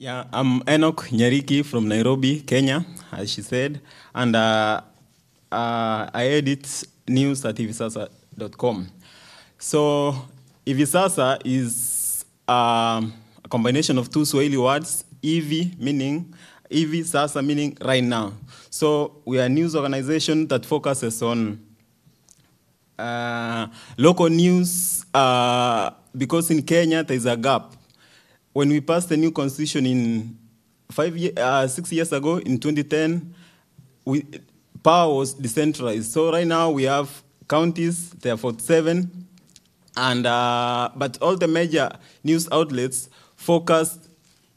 Yeah, I'm Enock Nyariki from Nairobi, Kenya, as she said, and uh, uh, I edit news at hivisasa.com. So, hivisasa is um, a combination of two Swahili words, hivi meaning hivi sasa meaning right now. So, we are a news organization that focuses on uh, local news uh, because in Kenya there is a gap. When we passed the new constitution in five ye- uh, six years ago in 2010, we, power was decentralized. So right now we have counties, there are 47, and uh, but all the major news outlets focus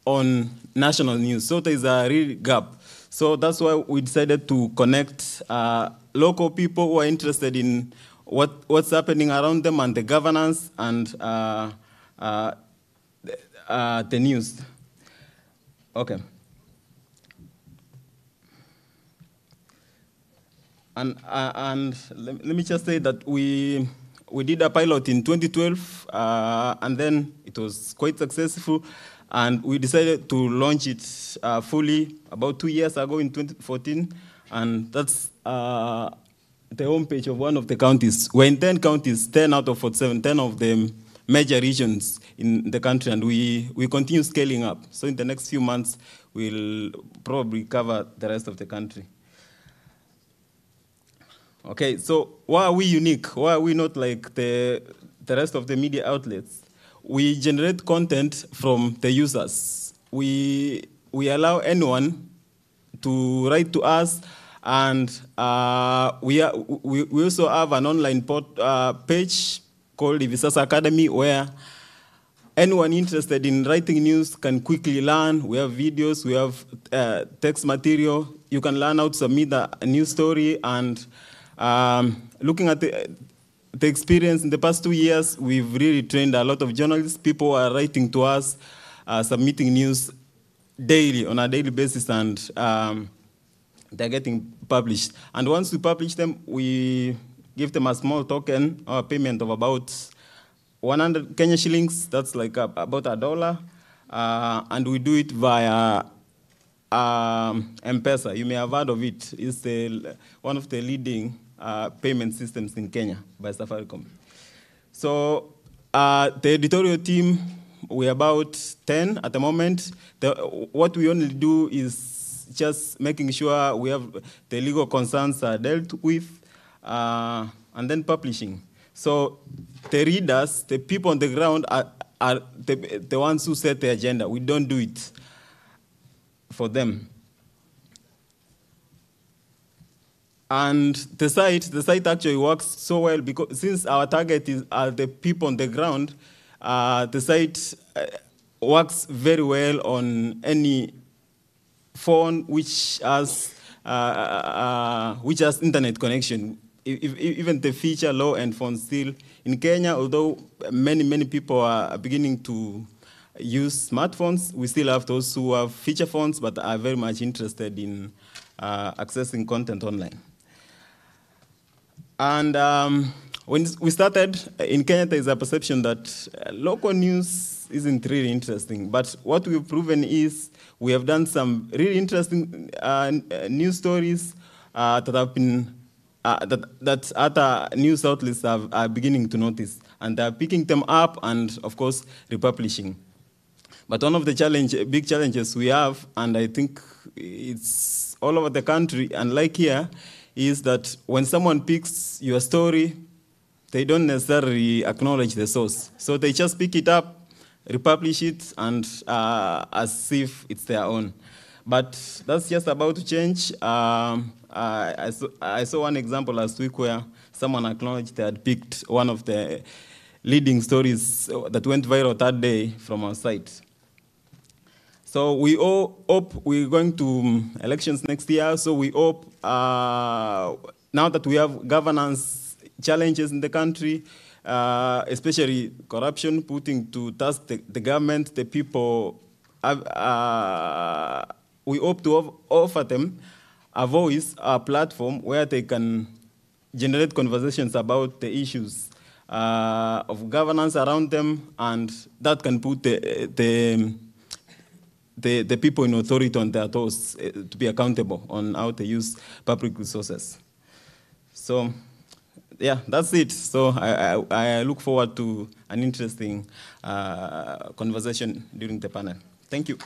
on national news. So there is a real gap. So that's why we decided to connect uh, local people who are interested in what, what's happening around them and the governance and uh, the- news. Okay. And, uh, and let, let me just say that we, we did a pilot in 2012, uh, and then it was quite successful. And we decided to launch it uh, fully about two years ago in 2014. And that's uh, the homepage of one of the counties. We're in 10 counties, 10 out of 47, 10 of the major regions in the country, and we, we continue scaling up. So in the next few months, we'll probably cover the rest of the country. Okay, so why are we unique? Why are we not like the, the rest of the media outlets? We generate content from the users. We, we allow anyone to write to us, and uh, we, are, we, we also have an online port, uh, page called Visasa Academy where anyone interested in writing news can quickly learn. We have videos, we have uh, text material. You can learn how to submit a, a news story. And um, looking at the, the experience in the past two years, we've really trained a lot of journalists. People are writing to us, uh, submitting news daily, on a daily basis, and um, they're getting published. And once we publish them, we give them a small token or a payment of about 100 Kenya shillings, that's like a, about a dollar, uh, and we do it via um, M-Pesa. You may have heard of it. It's the, one of the leading uh, payment systems in Kenya by Safaricom. So uh, the editorial team, we're about 10 at the moment. The, what we only do is just making sure we have the legal concerns are dealt with, uh, and then publishing. So the readers, the people on the ground, are, are the, the ones who set the agenda. We don't do it for them. And the site, the site actually works so well because since our target is are the people on the ground, uh, the site uh, works very well on any phone which has uh, uh, which has internet connection. Even the feature law and still in Kenya, although many many people are beginning to use smartphones, we still have those who have feature phones but are very much interested in uh, accessing content online. And um, when we started in Kenya, there is a perception that uh, local news isn't really interesting. But what we've proven is we have done some really interesting uh, uh, news stories uh, that have been uh, that, that other news outlets have, are beginning to notice, and they're picking them up and, of course, republishing. But one of the challenge, big challenges we have, and I think it's all over the country, and like here, is that when someone picks your story, they don't necessarily acknowledge the source. So they just pick it up, republish it, and uh, as if it's their own. But that's just about to change. Um, I, I, saw, I saw one example last week where someone acknowledged they had picked one of the leading stories that went viral that day from our site. So we all hope we're going to um, elections next year. So we hope uh, now that we have governance challenges in the country, uh, especially corruption, putting to task the, the government, the people, have, uh, we hope to offer them a voice, a platform where they can generate conversations about the issues uh, of governance around them, and that can put the, the the, the people in authority on their toes uh, to be accountable on how they use public resources. So, yeah, that's it. So I, I, I look forward to an interesting uh, conversation during the panel. Thank you.